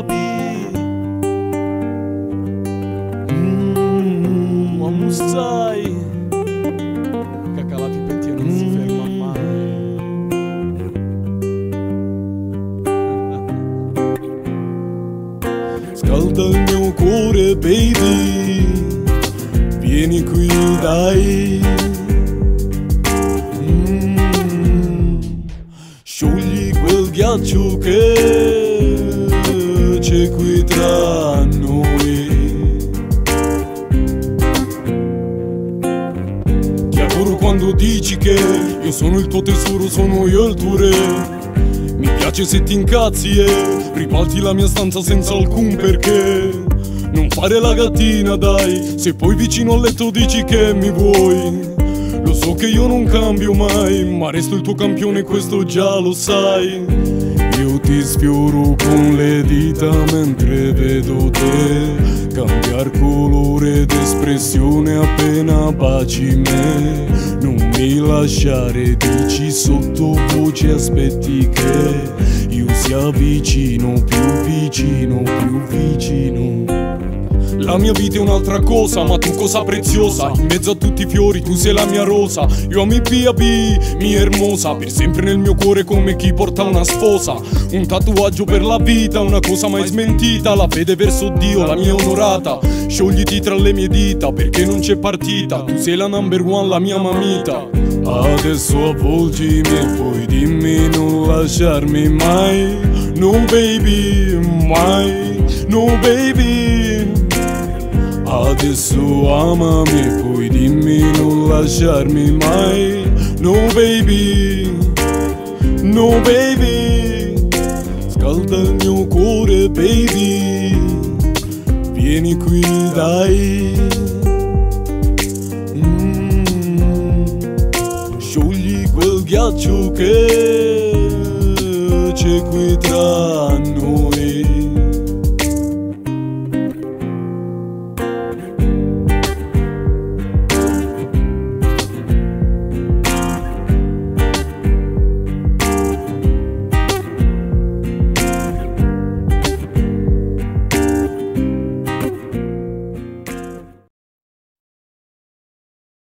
will be. Mm, I'm sorry. Cacalati non si ferma mai. Scalda il mio cuore, baby. Vieni qui, dai. Mm, sciogli quel ghiaccio che c'è qui tra noi. Ti adoro quando dici che io sono il tuo tesoro, sono io il tuo re. Mi piace se ti incazzi e ribalti la mia stanza senza alcun perché. Non fare la gattina, dai, se poi vicino al letto dici che mi vuoi. Lo so che io non cambio mai, ma resto il tuo campione, questo già lo sai. Io ti sfioro con le dita mentre vedo te cambiar colore ed espressione appena baci me. Non mi lasciare, dici sottovoce, aspetti che io sia vicino, più vicino, più vicino. La mia vita è un'altra cosa, ma tu cosa preziosa? In mezzo a tutti i fiori tu sei la mia rosa. Io amo B.A.B, mia hermosa Per sempre nel mio cuore come chi porta una sposa Un tatuaggio per la vita, una cosa mai smentita. La fede verso Dio, la mia onorata. Sciogliti tra le mie dita perché non c'è partita. Tu sei la number one, la mia mamita. Adesso avvolgimi e poi dimmi non lasciarmi mai. No baby, mai, no baby Adesso amami e poi dimmi non lasciarmi mai. No baby, no baby. Scalda il mio cuore baby. Vieni qui dai. Mm. Sciogli quel ghiaccio che c'è qui tra noi